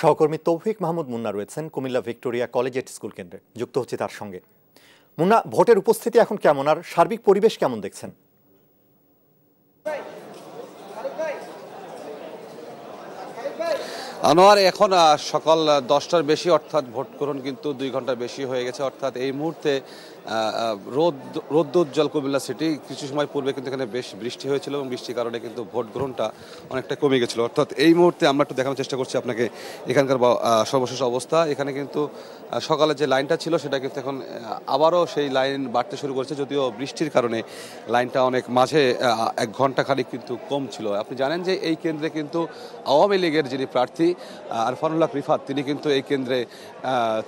সহকর্মী তৌফিক মাহমুদ মুন্না রয়েছেন কুমিল্লা ভিক্টোরিয়া কলেজিয়েট স্কুল কেন্দ্রে। যুক্ত হচ্ছে তার সঙ্গে। মুন্না, ভোটের উপস্থিতি এখন কেমন আর সার্বিক পরিবেশ কেমন দেখছেন? আনোয়ার, এখন সকাল দশটার বেশি, অর্থাৎ ভোট গ্রহণ কিন্তু দুই ঘণ্টার বেশি হয়ে গেছে। অর্থাৎ এই মুহূর্তে রোদ রোদ্দুজ্জ্বল কুমিল্লা সিটি, কিছু সময় পূর্বে কিন্তু এখানে বেশ বৃষ্টি হয়েছিল এবং বৃষ্টির কারণে কিন্তু ভোট গ্রহণটা অনেকটা কমে গেছিল। অর্থাৎ এই মুহূর্তে আমরা একটু দেখানোর চেষ্টা করছি আপনাকে এখানকার সর্বশেষ অবস্থা। এখানে কিন্তু সকালে যে লাইনটা ছিল, সেটা কিন্তু এখন আবারও সেই লাইন বাড়তে শুরু করেছে, যদিও বৃষ্টির কারণে লাইনটা অনেক মাঝে এক ঘণ্টা খানিক কিন্তু কম ছিল। আপনি জানেন যে এই কেন্দ্রে কিন্তু আওয়ামী লীগের যিনি প্রার্থী আহ, আরফানুল্লাহ রিফাত তিনি কিন্তু এই কেন্দ্রে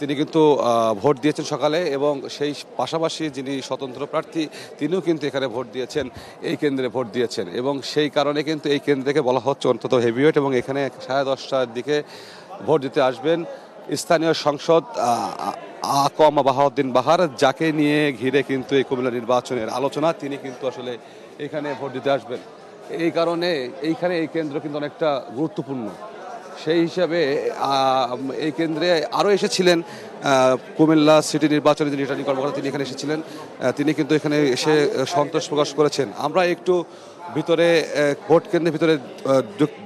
তিনি কিন্তু ভোট দিয়েছেন সকালে এবং সেই পাশাপাশি যিনি স্বতন্ত্র প্রার্থী তিনিও কিন্তু এখানে ভোট দিয়েছেন এই কেন্দ্রে ভোট দিয়েছেন এবং সেই কারণে কিন্তু এই কেন্দ্রকে বলা হচ্ছে অন্তত হেভিওয়েট এবং এখানে সাড়ে দশটার দিকে ভোট দিতে আসবেন স্থানীয় সংসদ আকমা বাহাউদ্দিন বাহার যাকে নিয়ে ঘিরে কিন্তু এই কুমিল্লা নির্বাচনের আলোচনা তিনি কিন্তু আসলে এখানে ভোট দিতে আসবেন। এই কারণে এইখানে এই কেন্দ্র কিন্তু অনেকটা গুরুত্বপূর্ণ। সেই হিসাবে এই কেন্দ্রে আরও এসেছিলেন কুমিল্লা সিটি নির্বাচনের যিনি রিটার্নিং কর্মকর্তা তিনি এখানে এসেছিলেন। তিনি কিন্তু এখানে এসে সন্তোষ প্রকাশ করেছেন। আমরা একটু ভিতরে ভোট কেন্দ্রের ভিতরে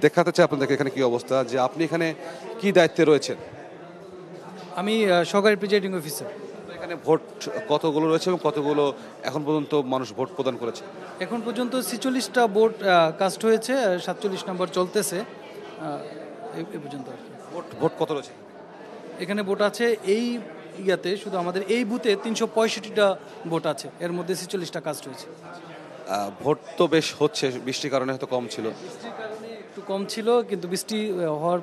দেখাতে চাই আপনাদেরকে এখানে কি অবস্থা যে আপনি এখানে কি দায়িত্বে রয়েছেন? আমি সহকারী প্রিজাইডিং অফিসার। এখানে ভোট কতগুলো রয়েছে এবং কতগুলো এখন পর্যন্ত মানুষ ভোট প্রদান করেছে? এখন পর্যন্ত ছিচল্লিশটা ভোট কাস্ট হয়েছে সাতচল্লিশ নম্বর চলতেছে। এই পর্যন্ত আর কি। ভোট ভোট কত রয়েছে? এখানে ভোট আছে এই ইয়াতে শুধু আমাদের এই বুথে তিনশো পঁয়ষট্টিটা ভোট আছে। এর মধ্যে ছিচল্লিশটা কাস্ট হয়েছে ভোট তো বেশ হচ্ছে বৃষ্টির কারণে হয়তো কম ছিল। বৃষ্টির কারণে একটু কম ছিল কিন্তু বৃষ্টি হওয়ার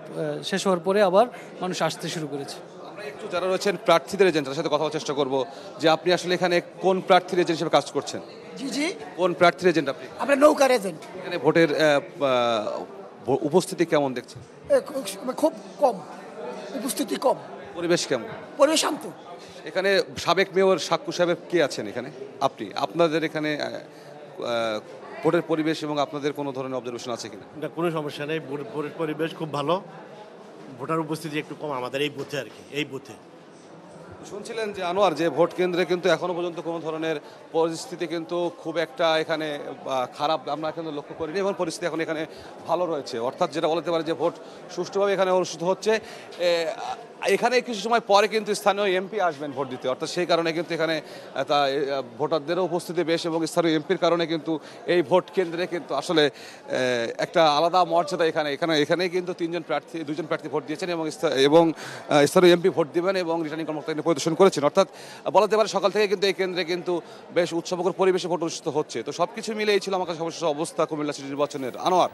শেষ হওয়ার পরে আবার মানুষ আসতে শুরু করেছে। আমরা একটু যারা রয়েছেন প্রার্থীদের এজেন্ট তাদের সাথে কথা বলার চেষ্টা করব যে আপনি আসলে এখানে কোন প্রার্থীর এজেন্ট হিসেবে কাজ করছেন? জি জি। কোন প্রার্থীর এজেন্ট আপনি? আমরা নৌকার এজেন্ট এখানে ভোটের উপস্থিতি কেমন দেখছেন? খুব কম উপস্থিতি কম। পরিবেশ কেমন? পরিবেশ শান্ত। এখানে সাবেক মেয়র সাক্ষু সাহেব কে আছেন এখানে? আপনি আপনাদের এখানে ভোটের পরিবেশ এবং আপনাদের কোনো ধরনের অবজারভেশন আছে কিনা? না কোনো সমস্যা নেই ভোট- ভোটের পরিবেশ খুব ভালো। ভোটার উপস্থিতি একটু কম আমাদের এই বুথে আর কি এই বুথে। শুনছিলেন যে আনোয়ার, যে ভোট কেন্দ্রে কিন্তু এখনও পর্যন্ত কোনো ধরনের পরিস্থিতি কিন্তু খুব একটা এখানে খারাপ আমরা কিন্তু লক্ষ্য করিনি এবং পরিস্থিতি এখন এখানে ভালো রয়েছে। অর্থাৎ যেটা বলতে পারে যে ভোট সুষ্ঠুভাবে এখানে অনুষ্ঠিত হচ্ছে। এখানে কিছু সময় পরে কিন্তু স্থানীয় এমপি আসবেন ভোট দিতে। অর্থাৎ সেই কারণে কিন্তু এখানে তা ভোটারদেরও উপস্থিতি বেশ এবং স্থানীয় এমপির কারণে কিন্তু এই ভোট কেন্দ্রে কিন্তু আসলে একটা আলাদা মর্যাদা এখানে। এখানে, এখানেই কিন্তু তিনজন প্রার্থী দুজন প্রার্থী ভোট দিয়েছেন এবং এবং স্থানীয় এমপি ভোট দিবেন এবং রিটার্নিং কর্মকর্তা পরিদর্শন করেছেন। অর্থাৎ বলা যেতে পারে সকাল থেকে কিন্তু এই কেন্দ্রে কিন্তু বেশ উৎসবকর পরিবেশে ভোট অনুষ্ঠিত হচ্ছে। তো সব কিছু মিলেই ছিল আমার কাছে অবস্থা কুমিল্লা সিটি নির্বাচনের। আনোয়ার।